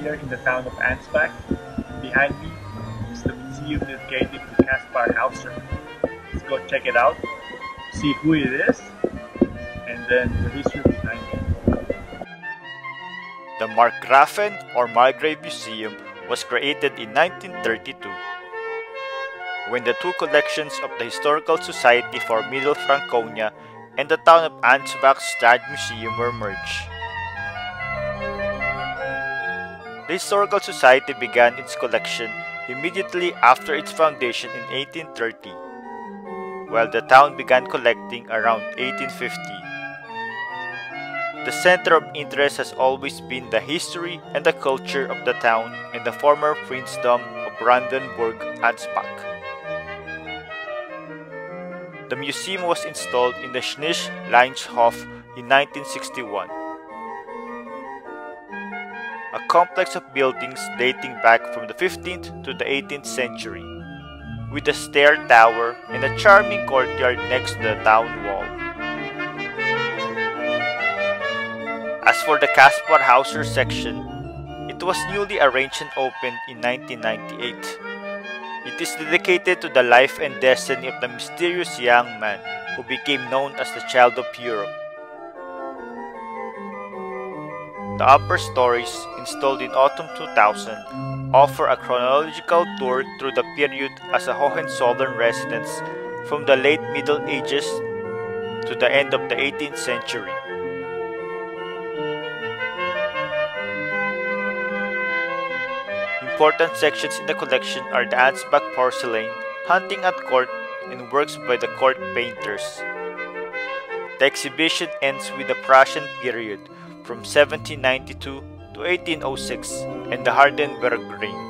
here in the town of Ansbach. Behind me is the museum dedicated to Caspar Hauser. Let's go check it out, see who it is, and then the history behind it. The Markgrafen or Margrave Museum was created in 1932 when the two collections of the Historical Society for Middle Franconia and the town of Ansbach's Ansbach Stadtmuseum were merged. The Historical Society began its collection immediately after its foundation in 1830, while the town began collecting around 1850. The center of interest has always been the history and the culture of the town and the former princedom of Brandenburg-Ansbach. The museum was installed in the Schnisch Lainshof in 1961 a complex of buildings dating back from the 15th to the 18th century, with a stair tower and a charming courtyard next to the town wall. As for the Caspar Hauser section, it was newly arranged and opened in 1998. It is dedicated to the life and destiny of the mysterious young man who became known as the Child of Europe The upper stories, installed in autumn 2000, offer a chronological tour through the period as a Hohenzollern residence from the late Middle Ages to the end of the 18th century. Important sections in the collection are the Ansbach porcelain, hunting at court, and works by the court painters. The exhibition ends with the Prussian period, from 1792 to 1806 and the Hardenberg reign.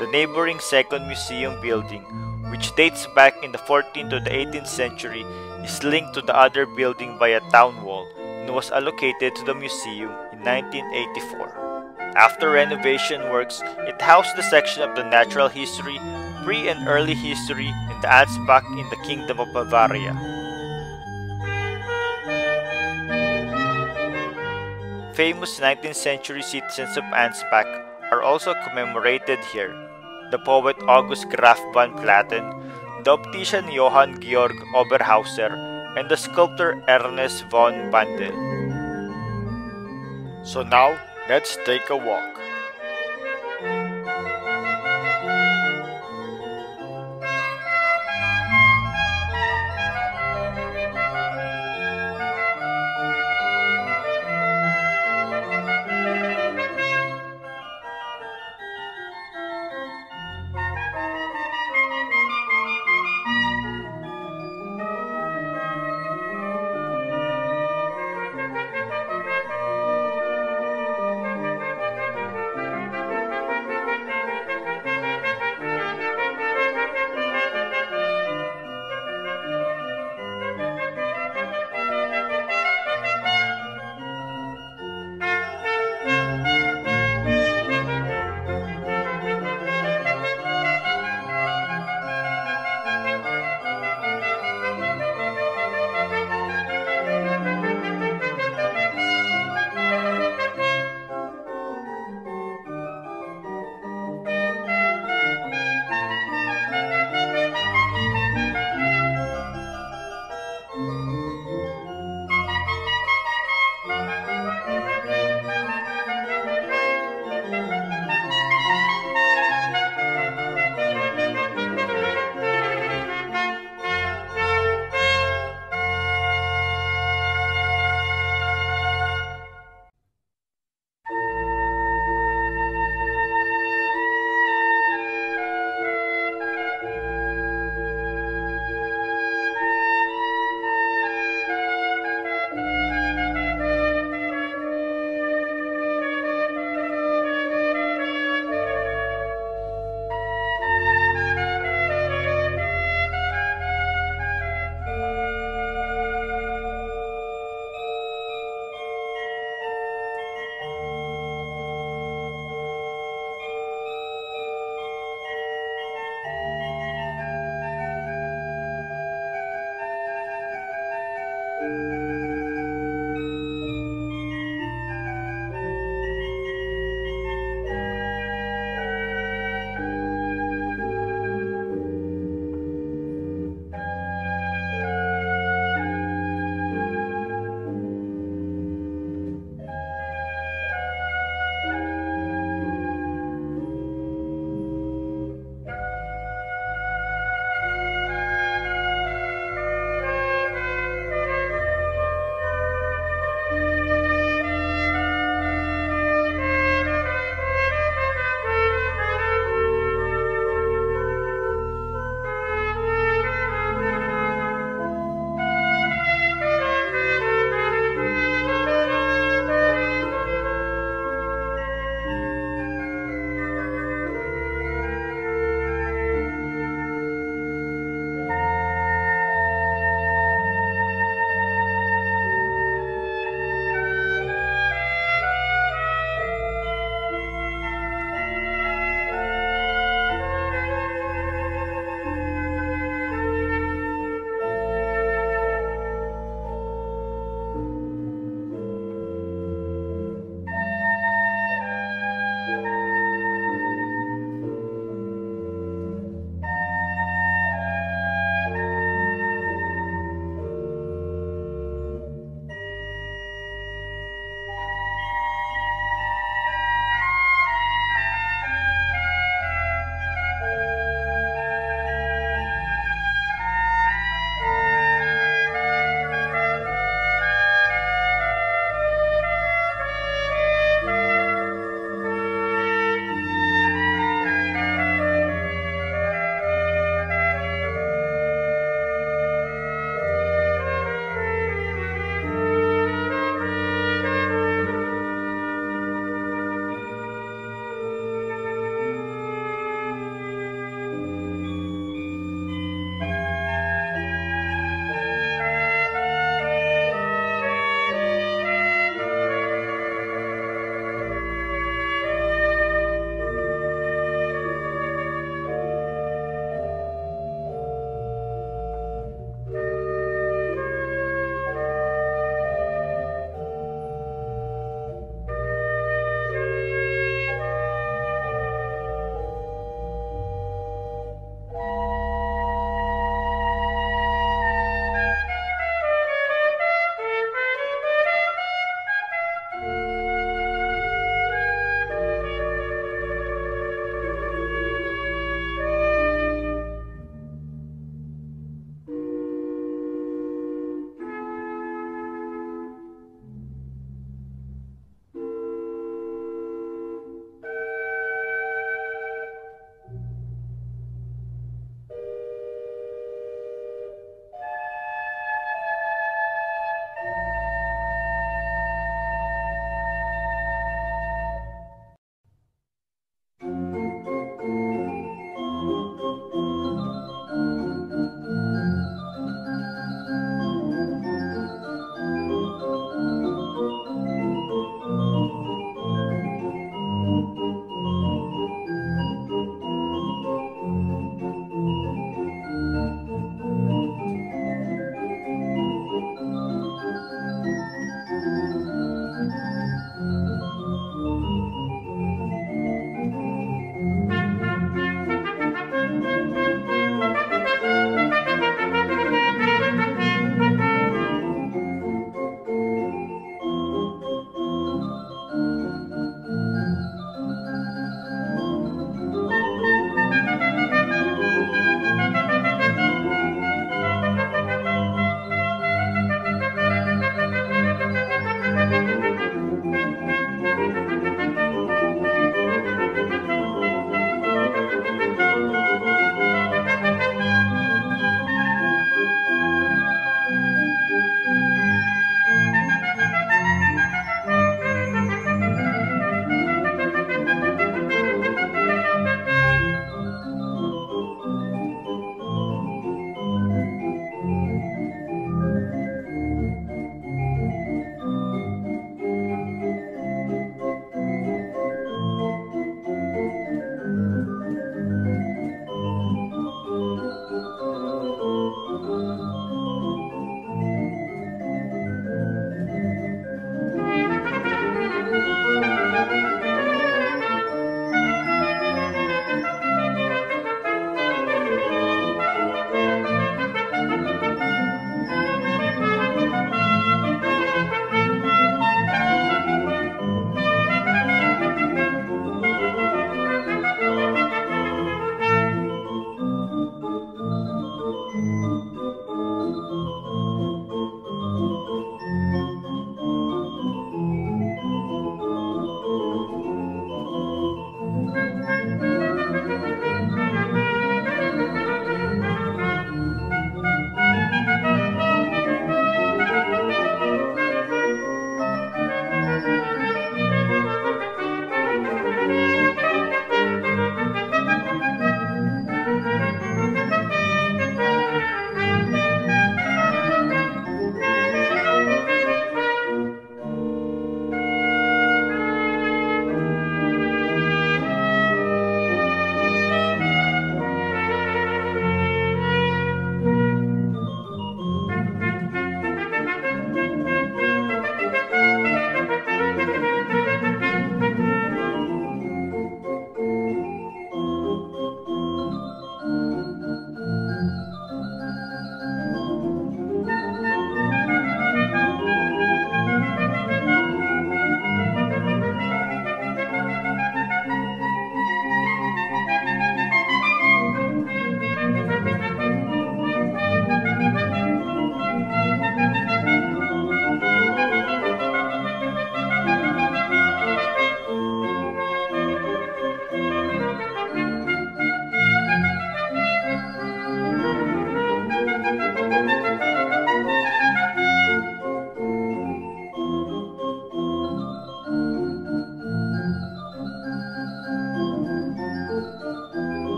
The neighboring second museum building, which dates back in the 14th to the 18th century, is linked to the other building by a town wall and was allocated to the museum in 1984. After renovation works, it housed the section of the natural history, pre and early history, and the Ansbach in the Kingdom of Bavaria. Famous 19th century citizens of Ansbach are also commemorated here. The poet August Graf von Platen, the optician Johann Georg Oberhauser, and the sculptor Ernest von Bandel. So now, let's take a walk.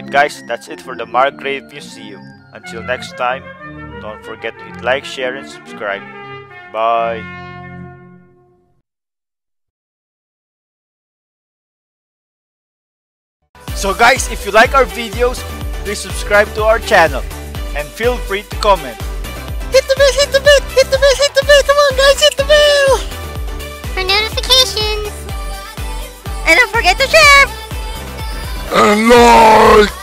Alright guys, that's it for the Margrave Museum. Until next time, don't forget to hit like, share, and subscribe. Bye! So guys, if you like our videos, please subscribe to our channel and feel free to comment. Hit the bell, hit the bell, hit the bell, hit the bell. Come on, guys, hit the bell. For notifications. And don't forget to share. And like.